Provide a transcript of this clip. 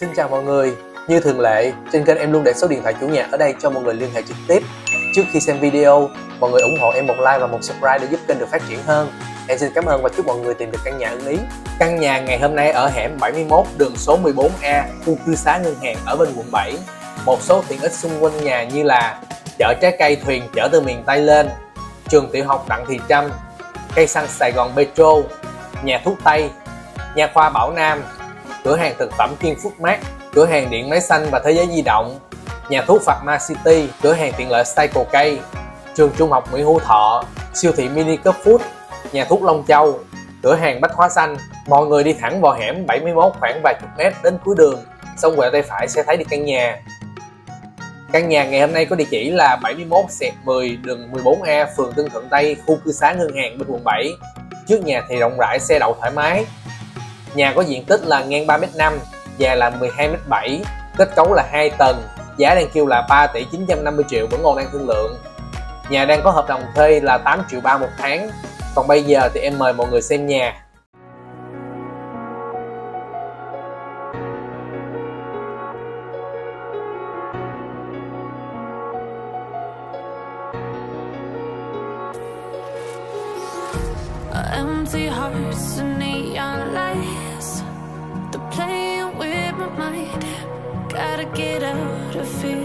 Xin chào mọi người, như thường lệ, trên kênh em luôn để số điện thoại chủ nhà ở đây cho mọi người liên hệ trực tiếp. Trước khi xem video, mọi người ủng hộ em một like và một subscribe để giúp kênh được phát triển hơn. Em xin cảm ơn và chúc mọi người tìm được căn nhà ưng ý. Căn nhà ngày hôm nay ở hẻm 71 đường số 14A, khu cư xá ngân hàng ở bên quận 7. Một số tiện ích xung quanh nhà như là chợ trái cây thuyền chở từ miền Tây lên, trường tiểu học Đặng Thị Trâm, cây xăng Sài Gòn Petro, nhà thuốc Tây, nhà khoa Bảo Nam, cửa hàng thực phẩm Kiên Phúc Mart, cửa hàng điện máy xanh và thế giới di động, nhà thuốc Pharma City, cửa hàng tiện lợi Cycle K, trường trung học Nguyễn Hữu Thọ, siêu thị Mini Cup Food, nhà thuốc Long Châu, cửa hàng Bách Hóa Xanh. Mọi người đi thẳng vào hẻm 71 khoảng vài chục mét đến cuối đường, xong quẹo tay phải sẽ thấy được căn nhà. Căn nhà ngày hôm nay có địa chỉ là 71 10 đường 14A phường Tân Thuận Tây, khu cư xá ngân hàng bên quận 7. Trước nhà thì rộng rãi xe đậu thoải mái. Nhà có diện tích là ngang 3m5, dài là 12m7, kết cấu là 2 tầng, giá đang kêu là 3 tỷ 950 triệu vẫn còn đang thương lượng. Nhà đang có hợp đồng thuê là 8 triệu 3 một tháng. Còn bây giờ thì em mời mọi người xem nhà. Empty hearts and neon lights playing with my mind. Gotta get out of here